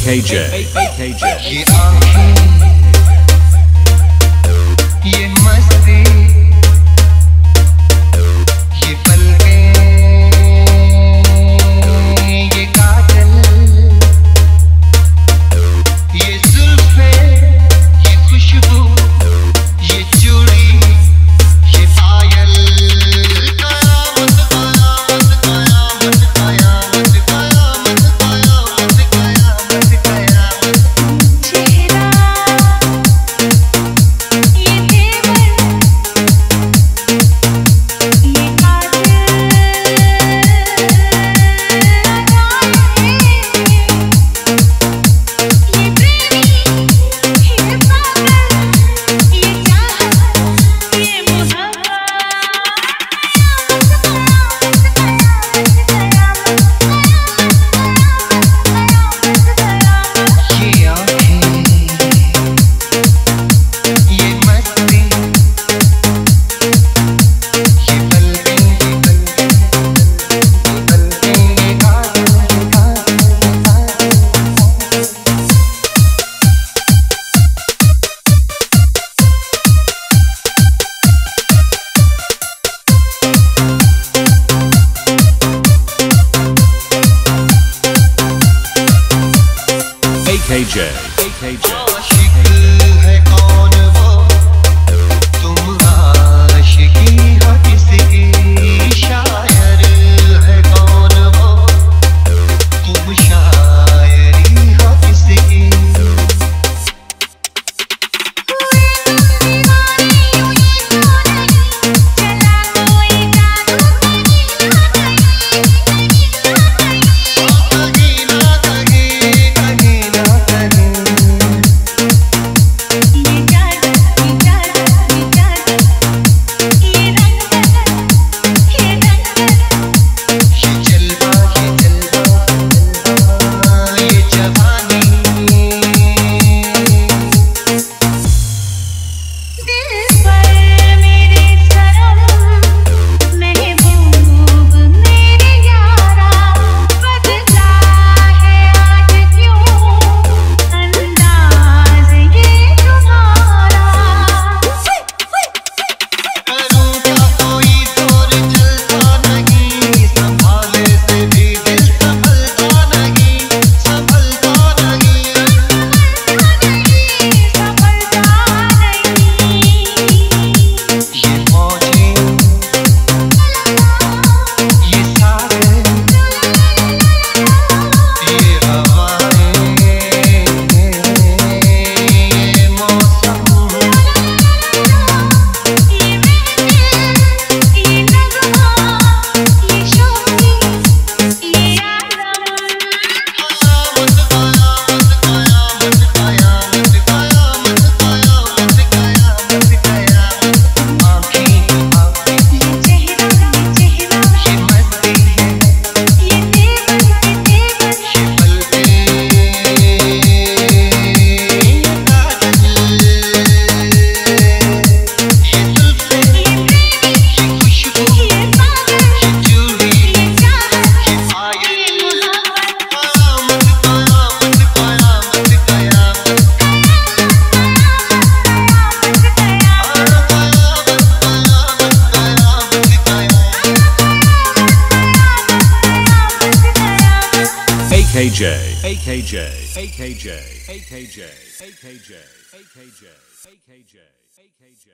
AKJ. AKJ. Yeah. AKJ, AKJ, AKJ, AKJ, AKJ, AKJ, AKJ, AKJ.